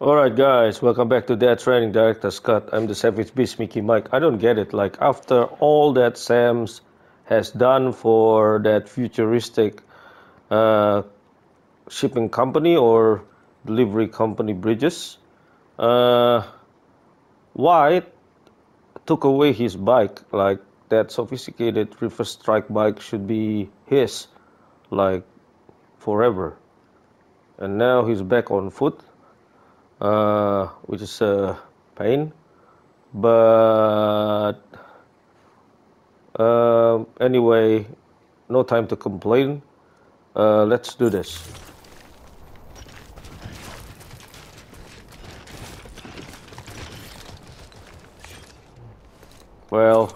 Alright guys, welcome back to Death Stranding Director's Cut. I'm the Savage Beast Mickey Mike. I don't get it. Like after all that Sam's has done for that futuristic uh, shipping company or delivery company Bridges, uh, why took away his bike? Like that sophisticated reverse trike bike should be his, like forever. And now he's back on foot uh, which is a pain. But uh, anyway, no time to complain. Uh, let's do this. Well,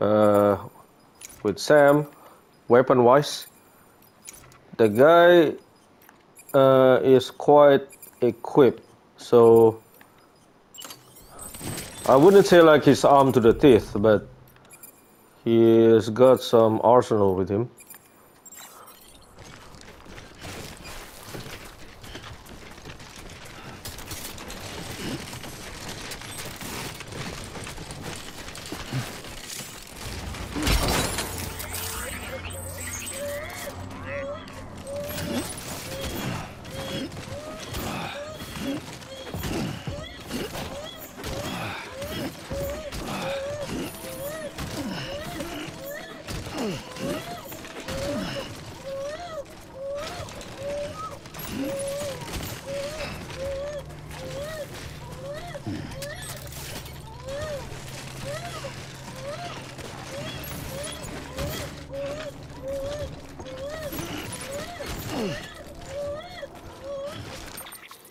uh, with Sam, weapon wise, the guy uh, is quite equipped. So I wouldn't say like he's armed to the teeth, but he's got some arsenal with him.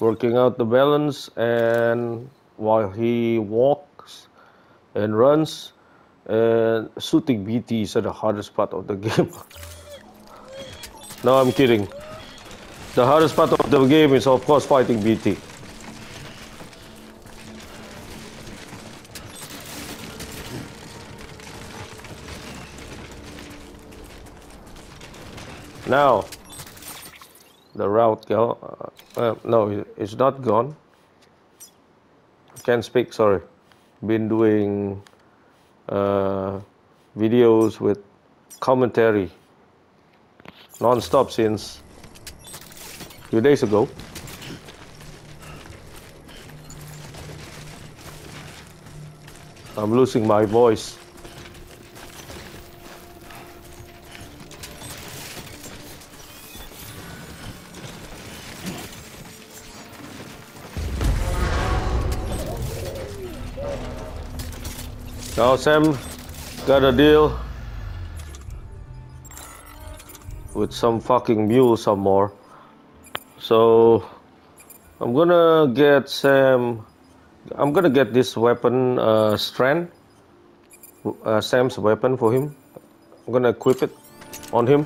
Working out the balance and while he walks and runs and shooting BTs are the hardest part of the game. no, I'm kidding. The hardest part of the game is of course fighting BT. Now, the route go uh, no it's not gone. Can't speak sorry. Been doing uh, videos with commentary non-stop since few days ago. I'm losing my voice Now Sam got a deal with some fucking mule some more. So I'm gonna get Sam. I'm gonna get this weapon uh, strand. Uh, Sam's weapon for him. I'm gonna equip it on him.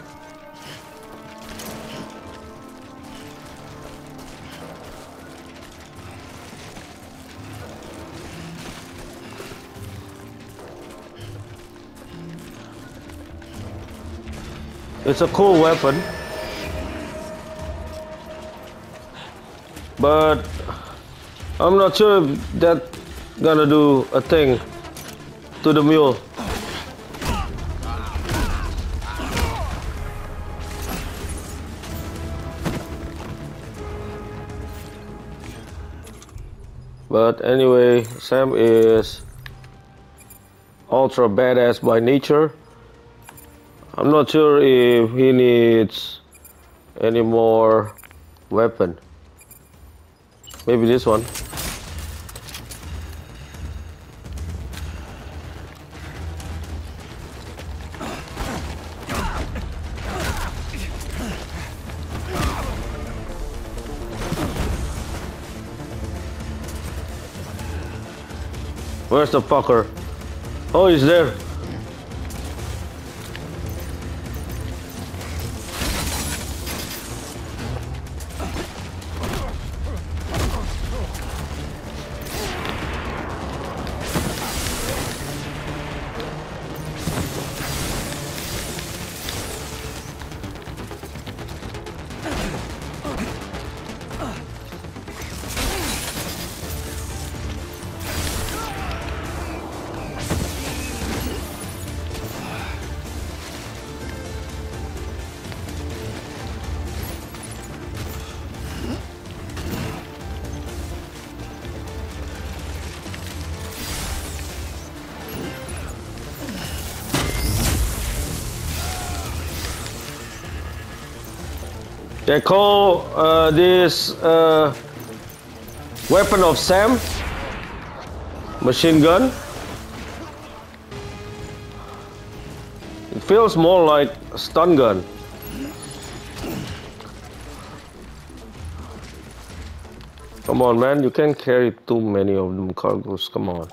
It's a cool weapon. But I'm not sure if that gonna do a thing to the mule. But anyway, Sam is ultra badass by nature. I'm not sure if he needs any more weapon. Maybe this one. Where's the fucker? Oh, he's there. They call uh, this uh, weapon of Sam machine gun. It feels more like a stun gun. Come on, man, you can't carry too many of them cargoes. Come on.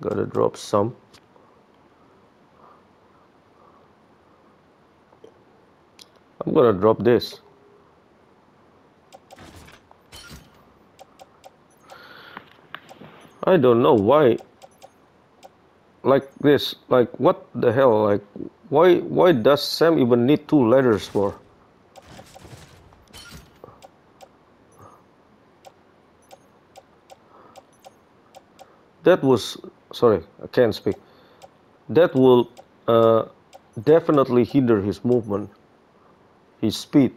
Gotta drop some. I'm gonna drop this. I don't know why. Like this like what the hell like why why does Sam even need two letters for? That was sorry I can't speak. That will uh, definitely hinder his movement his speed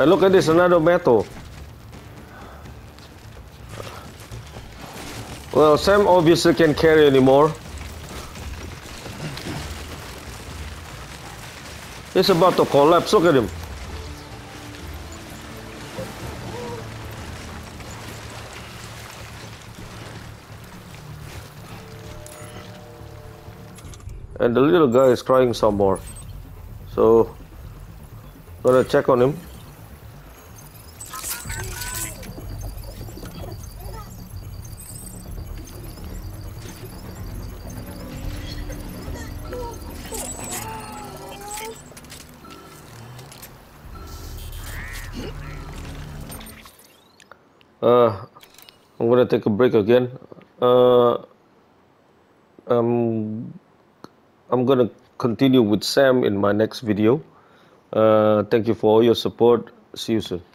And look at this, another metal. Well, Sam obviously can't carry anymore. He's about to collapse, look at him. And the little guy is crying some more. So, gonna check on him. Uh, I'm gonna take a break again. Uh, um, I'm gonna continue with Sam in my next video. Uh, thank you for all your support. See you soon.